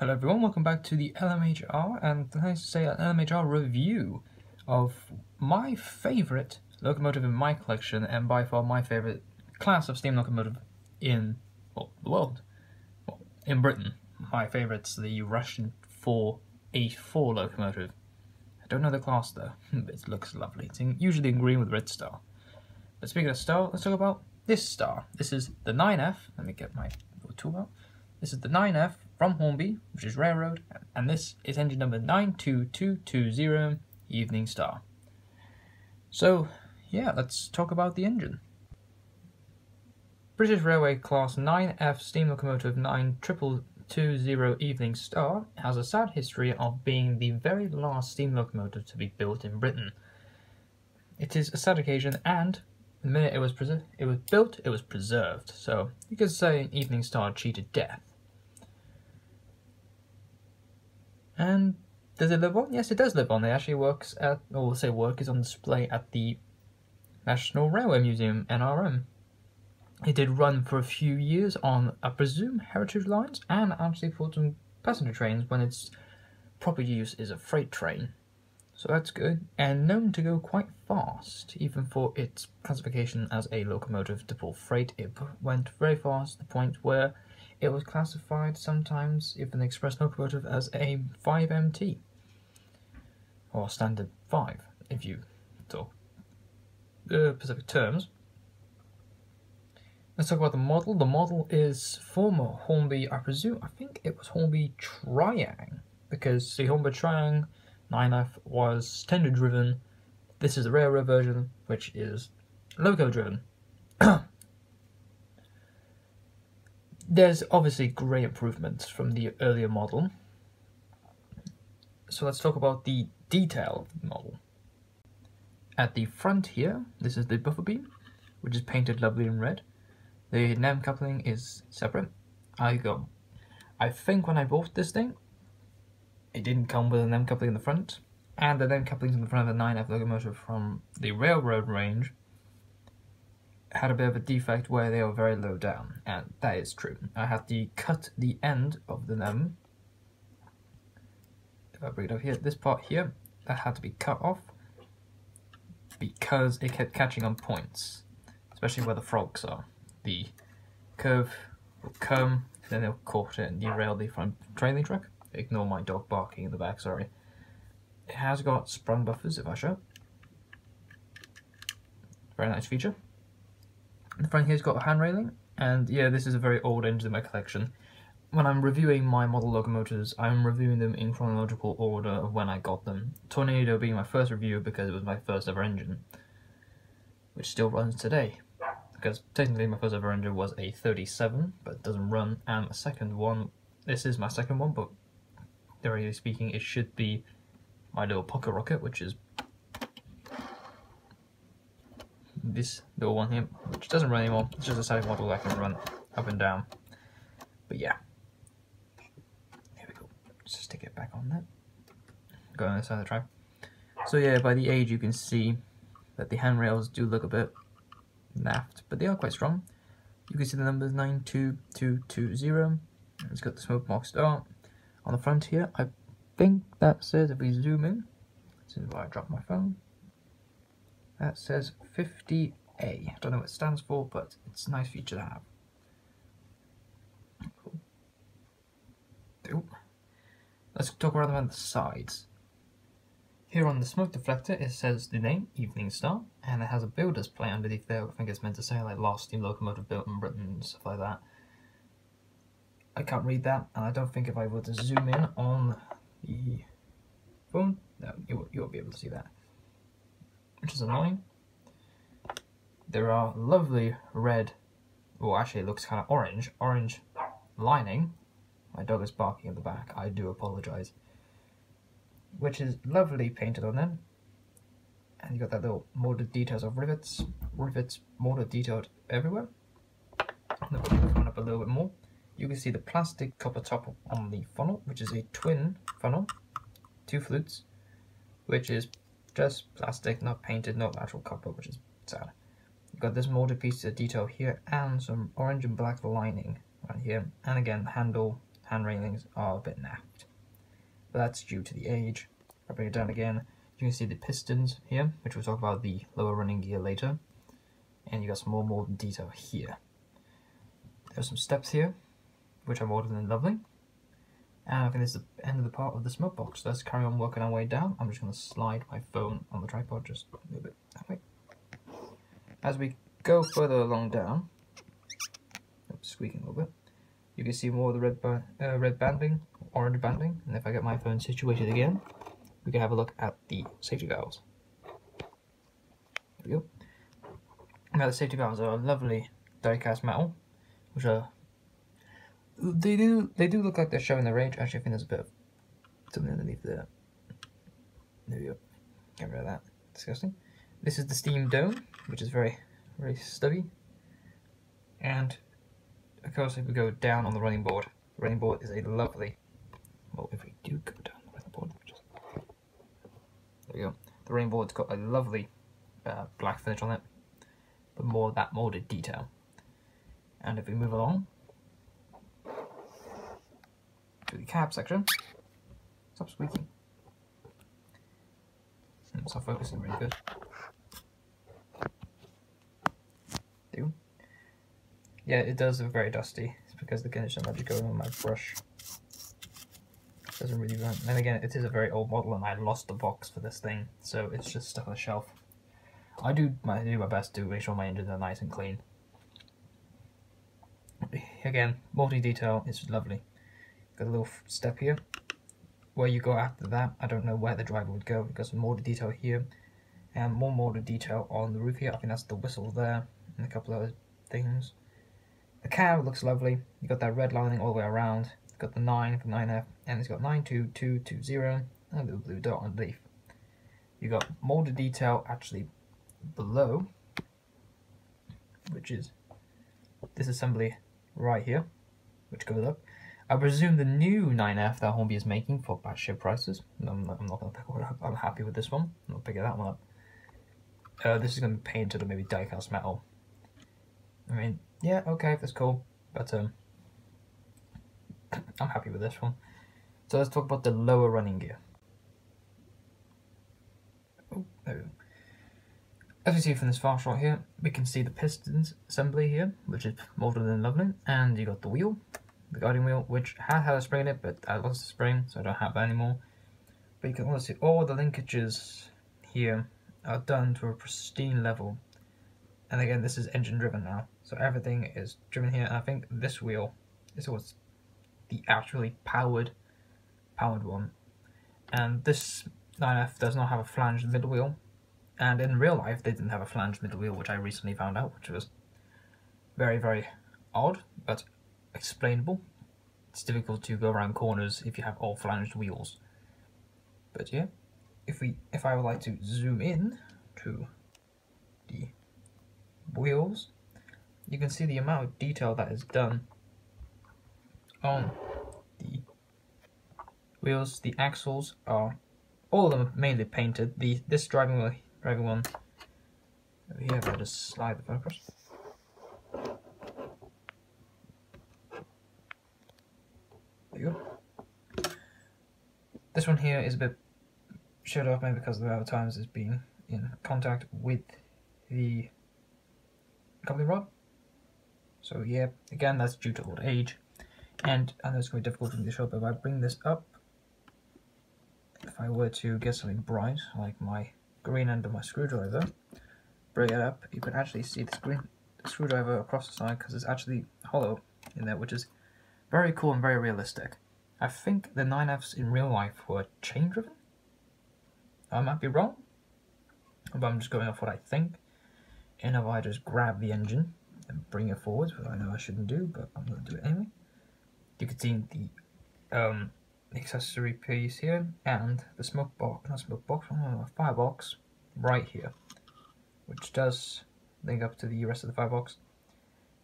Hello everyone, welcome back to the LMHR and nice to say an LMHR review of my favourite locomotive in my collection and by far my favourite class of steam locomotive in well, the world. Well, in Britain. My favourite's the Russian 484 locomotive. I don't know the class though, but it looks lovely. It's in, usually in green with red star. But speaking of star, let's talk about this star. This is the 9F. Let me get my tool out. This is the 9F from Hornby, which is railroad, and this is engine number 92220 Evening Star. So, yeah, let's talk about the engine. British Railway Class 9F steam locomotive 9220 Evening Star has a sad history of being the very last steam locomotive to be built in Britain. It is a sad occasion and the minute it was it was built, it was preserved. So you could say Evening Star cheated death. And does it live on? Yes, it does live on. It actually works at, or we'll say work is on display at the National Railway Museum, NRM. It did run for a few years on, I presume, heritage lines and actually for some passenger trains when its proper use is a freight train. So that's good, and known to go quite fast, even for its classification as a locomotive to pull freight. It went very fast to the point where it was classified sometimes, if an express locomotive, as a 5MT, or standard 5, if you talk uh, specific terms. Let's talk about the model. The model is former Hornby, I presume, I think it was Hornby Triang, because the Hornby Triang 9F was tender driven. This is the railroad version, which is loco driven. There's obviously great improvements from the earlier model. So let's talk about the detail of the model. At the front here, this is the buffer beam, which is painted lovely in red. The NEM coupling is separate. I go. I think when I bought this thing, it didn't come with an NEM coupling in the front, and the NEM couplings in the front of the 9F locomotive from the railroad range had a bit of a defect where they were very low down, and that is true. I had to cut the end of the NEM. If I bring it up here, this part here, that had to be cut off because it kept catching on points, especially where the frogs are. The curve will come, then they'll caught it and derail the front trailing truck. Ignore my dog barking in the back, sorry. It has got sprung buffers, if I show. Very nice feature. The front here's got a hand railing, and yeah, this is a very old engine in my collection. When I'm reviewing my model locomotives, I'm reviewing them in chronological order of when I got them. Tornado being my first review because it was my first ever engine, which still runs today. Because technically my first ever engine was a 37, but it doesn't run, and my second one, this is my second one, but theoretically speaking, it should be my little pocket rocket, which is this little one here, which doesn't run anymore. It's just a static model that can run up and down. But yeah. Here we go. Just stick it back on that. Go on the side of the track. So yeah, by the age you can see that the handrails do look a bit naffed, but they are quite strong. You can see the numbers 92220. It's got the smoke mark start. On the front here, I think that says, if we zoom in, this is where I dropped my phone, that says 50A. I don't know what it stands for, but it's a nice feature to have. Let's talk around the sides. Here on the smoke deflector it says the name, Evening Star, and it has a builder's plate underneath there, I think it's meant to say like last steam locomotive built in Britain and stuff like that. I can't read that, and I don't think if I were to zoom in on the phone, no, you, you won't be able to see that is annoying. There are lovely red, well actually it looks kind of orange, orange lining. My dog is barking in the back, I do apologise. Which is lovely painted on them. And you got that little molded details of rivets, rivets molded detailed everywhere. Let put up a little bit more. You can see the plastic copper top on the funnel, which is a twin funnel, two flutes, which is just plastic, not painted, not natural copper, which is sad. You've got this molded piece of detail here and some orange and black lining right here. And again, the handle hand railings are a bit napped. But that's due to the age. I'll bring it down again. You can see the pistons here, which we'll talk about the lower running gear later. And you got some more modern detail here. There's some steps here, which are modern and lovely. And I think this is the end of the part of the smoke box. Let's carry on working our way down. I'm just going to slide my phone on the tripod just a little bit that way. As we go further along down, oops, squeaking a little bit, you can see more of the red, uh, red banding, orange banding. And if I get my phone situated again, we can have a look at the safety valves. There we go. Now the safety valves are a lovely die-cast metal, which are they do they do look like they're showing their range. Actually, I think there's a bit of something underneath there. There we go. Get rid of that. Disgusting. This is the steam dome, which is very very stubby. And of course, if we go down on the running board, the running board is a lovely. Well, if we do go down the running board, just there we go. The running board's got a lovely uh, black finish on it, but more of that molded detail. And if we move along, to the cab section. Stop squeaking. Hmm, Stop focusing really good. Do. Yeah, it does look very dusty. It's because the condition let me go on my brush. Doesn't really run. And again, it is a very old model and I lost the box for this thing, so it's just stuck on the shelf. I do my, do my best to make sure my engines are nice and clean. Again, multi-detail is lovely. Got a little step here. Where you go after that, I don't know where the driver would go. We've got some more detail here. And more molded detail on the roof here. I think that's the whistle there. And a couple of other things. The cab looks lovely. You got that red lining all the way around. You've got the 9 from 9F. And it's got 92220 and a little blue dot underneath. You got molded detail actually below. Which is this assembly right here. Which goes up. I presume the new 9F that Hornby is making for batshit prices. I'm not, I'm not going to pick up. I'm happy with this one. I'm not picking that one up. Uh, this is going to be painted or maybe die-cast metal. I mean, yeah, okay, that's cool. But um, I'm happy with this one. So let's talk about the lower running gear. Oh. As we see from this far shot here, we can see the pistons assembly here, which is molded and lovely, and you got the wheel, the guiding wheel, which had had a spring in it, but I lost the spring, so I don't have that anymore. But you can also see all the linkages here are done to a pristine level. And again, this is engine driven now, so everything is driven here. And I think this wheel is what's the actually powered, powered one. And this 9F does not have a flanged middle wheel. And in real life, they didn't have a flanged middle wheel, which I recently found out, which was very, very odd. But explainable. It's difficult to go around corners if you have all flanged wheels. But yeah, if we if I would like to zoom in to the wheels, you can see the amount of detail that is done on the wheels. The axles are all of them mainly painted. The this driving wheel driving one over here, if I just slide the phone across. There you go. This one here is a bit shut off maybe because of the amount of times it's been in contact with the coupling rod. So yeah, again that's due to old age. And I know it's going to be difficult for me to show, but if I bring this up, if I were to get something bright, like my green end of my screwdriver, bring it up, you can actually see the the screwdriver across the side because it's actually hollow in there, which is very cool and very realistic. I think the 9Fs in real life were chain driven. I might be wrong, but I'm just going off what I think. And if I just grab the engine and bring it forwards, which I know I shouldn't do, but I'm going to do it anyway. You can see the um, accessory piece here and the smoke box, not smoke box, firebox right here, which does link up to the rest of the firebox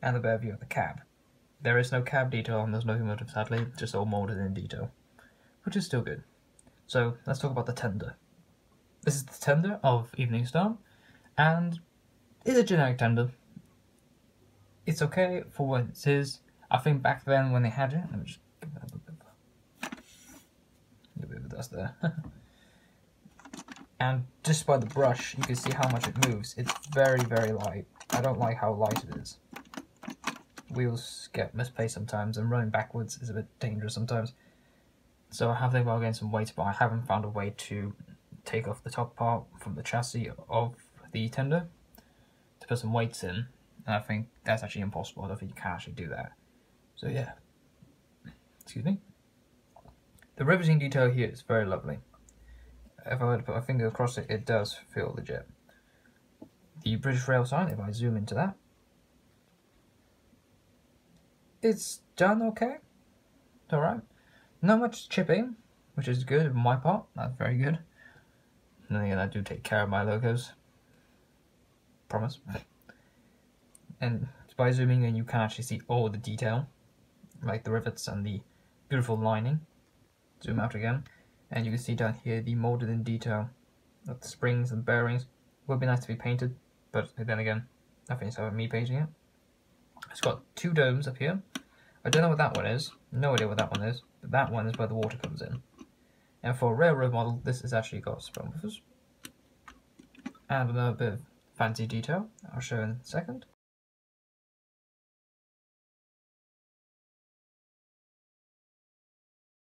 and the bare view of the cab. There is no cab detail on this locomotive, sadly, just all molded in detail, which is still good. So let's talk about the tender. This is the tender of Evening Star, and it's a generic tender. It's okay for what it is. I think back then when they had it, let me just give that a that's there. and just by the brush, you can see how much it moves. It's very, very light. I don't like how light it is. Wheels get misplaced sometimes, and running backwards is a bit dangerous sometimes. So I have think about getting some weights, but I haven't found a way to take off the top part from the chassis of the tender to put some weights in. And I think that's actually impossible. I don't think you can actually do that. So yeah. Excuse me. The riveting detail here is very lovely. If I were to put my finger across it, it does feel legit. The British Rail sign, if I zoom into that, it's done okay. Alright. Not much chipping, which is good on my part. That's very good. And again, I do take care of my logos. Promise. And by zooming in, you can actually see all the detail, like the rivets and the beautiful lining. Zoom out again, and you can see down here the molded in detail of the springs and bearings. Would be nice to be painted, but then again, nothing's over me painting it. It's got two domes up here. I don't know what that one is. No idea what that one is. But that one is where the water comes in. And for a railroad model, this has actually got sprung buffers. And another bit of fancy detail. I'll show in a second.